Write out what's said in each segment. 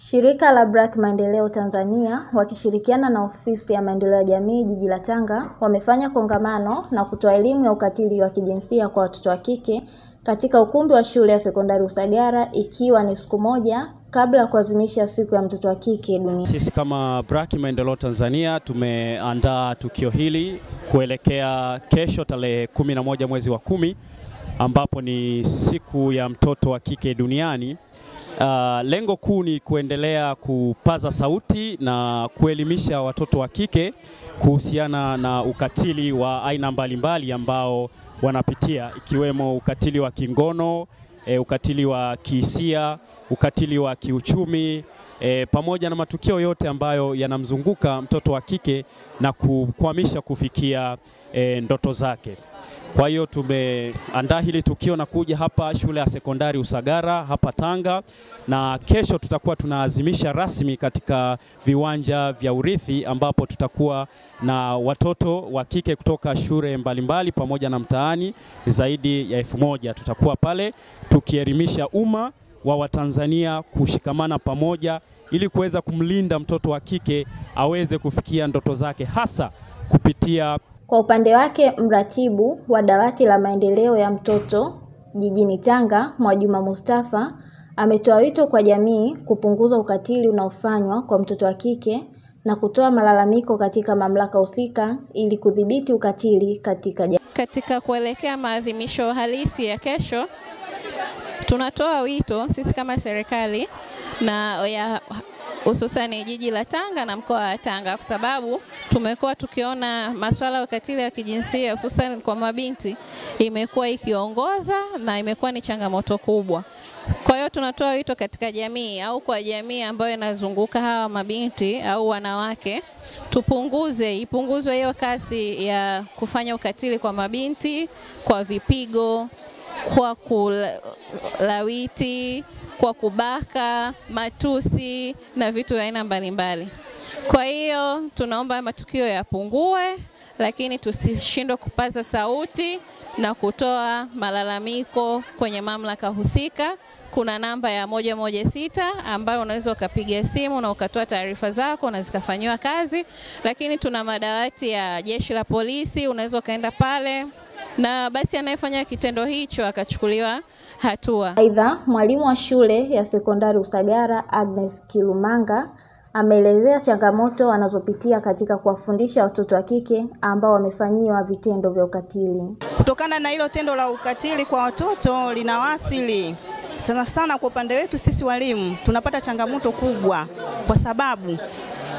Shirika la Black Maendeleo Tanzania wakishirikiana na Ofisi ya Maendeleo ya Jamii Jiji la Tanga wamefanya kongamano na kutoa elimu ya ukatili wa kijinsia kwa watoto wa kike katika ukumbi wa shule ya sekondari Usagara ikiwa ni siku moja kabla ya kuadhimisha siku ya mtoto wa kike duniani. Sisi kama Black Maendeleo Tanzania tumeandaa tukio hili kuelekea kesho tarehe kumi na moja mwezi wa kumi ambapo ni siku ya mtoto wa kike duniani. Uh, lengo kuu ni kuendelea kupaza sauti na kuelimisha watoto wa kike kuhusiana na ukatili wa aina mbalimbali ambao wanapitia ikiwemo ukatili wa kingono, e, ukatili wa kihisia, ukatili wa kiuchumi e, pamoja na matukio yote ambayo yanamzunguka mtoto wa kike na kukwamisha kufikia e, ndoto zake. Kwa hiyo tumeandaa hili tukio na kuja hapa shule ya sekondari Usagara hapa Tanga, na kesho tutakuwa tunaazimisha rasmi katika viwanja vya urithi ambapo tutakuwa na watoto wa kike kutoka shule mbalimbali pamoja na mtaani zaidi ya elfu moja. Tutakuwa pale tukielimisha umma wa Watanzania kushikamana pamoja ili kuweza kumlinda mtoto wa kike aweze kufikia ndoto zake hasa kupitia Kwa upande wake mratibu wa dawati la maendeleo ya mtoto jijini Tanga, Mwajuma Mustafa, ametoa wito kwa jamii kupunguza ukatili unaofanywa kwa mtoto wa kike na kutoa malalamiko katika mamlaka husika ili kudhibiti ukatili katika jamii. Katika kuelekea maadhimisho halisi ya kesho, tunatoa wito sisi kama serikali na ya hususani jiji la Tanga na mkoa wa Tanga, kwa sababu tumekuwa tukiona masuala ya ukatili wa kijinsia hususan kwa mabinti imekuwa ikiongoza na imekuwa ni changamoto kubwa. Kwa hiyo tunatoa wito katika jamii au kwa jamii ambayo inazunguka hawa mabinti au wanawake, tupunguze, ipunguzwe hiyo kasi ya kufanya ukatili kwa mabinti, kwa vipigo, kwa kulawiti kwa kubaka, matusi na vitu vya aina mbalimbali. Kwa hiyo tunaomba matukio yapungue, lakini tusishindwe kupaza sauti na kutoa malalamiko kwenye mamlaka husika. Kuna namba ya moja moja sita ambayo unaweza ukapiga simu na ukatoa taarifa zako na zikafanyiwa kazi, lakini tuna madawati ya jeshi la polisi, unaweza ukaenda pale na basi anayefanya kitendo hicho akachukuliwa hatua. Aidha, mwalimu wa shule ya sekondari Usagara Agnes Kilumanga ameelezea changamoto anazopitia katika kuwafundisha watoto wa kike ambao wamefanyiwa vitendo vya ukatili. Kutokana na hilo tendo la ukatili kwa watoto linawasili sana sana, kwa upande wetu sisi walimu tunapata changamoto kubwa, kwa sababu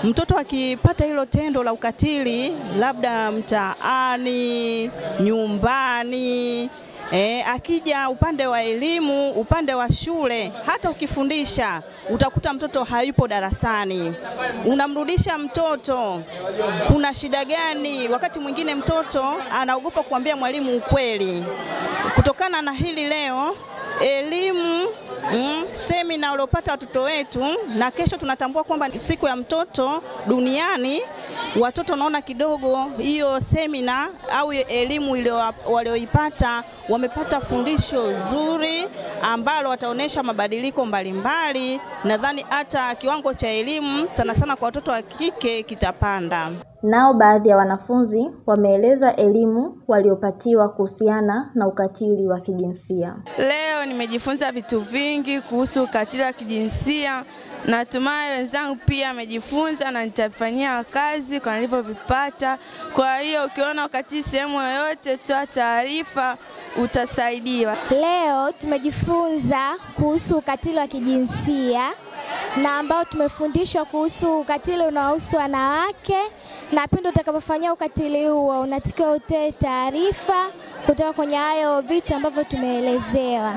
mtoto akipata hilo tendo la ukatili labda mtaani, nyumbani E, akija upande wa elimu, upande wa shule, hata ukifundisha utakuta mtoto hayupo darasani, unamrudisha mtoto. Kuna shida gani? Wakati mwingine mtoto anaogopa kuambia mwalimu ukweli. Kutokana na hili leo elimu mm, semina waliopata watoto wetu, na kesho tunatambua kwamba siku ya mtoto duniani. Watoto naona kidogo hiyo semina au elimu walioipata, wamepata fundisho zuri ambalo wataonesha mabadiliko mbalimbali. Nadhani hata kiwango cha elimu sana sana kwa watoto wa kike kitapanda. Nao baadhi ya wanafunzi wameeleza elimu waliopatiwa kuhusiana na ukatili wa kijinsia. Leo nimejifunza vitu vingi kuhusu ukatili wa kijinsia. Natumai wenzangu pia amejifunza na nitafanyia kazi kwa nilivyovipata. Kwa hiyo ukiona ukatili sehemu yoyote, toa taarifa, utasaidiwa. Leo tumejifunza kuhusu ukatili wa kijinsia na ambao tumefundishwa kuhusu ukatili unaohusu wanawake, na pindi utakapofanyia ukatili huo unatakiwa utoe taarifa kutoka kwenye hayo vitu ambavyo tumeelezewa.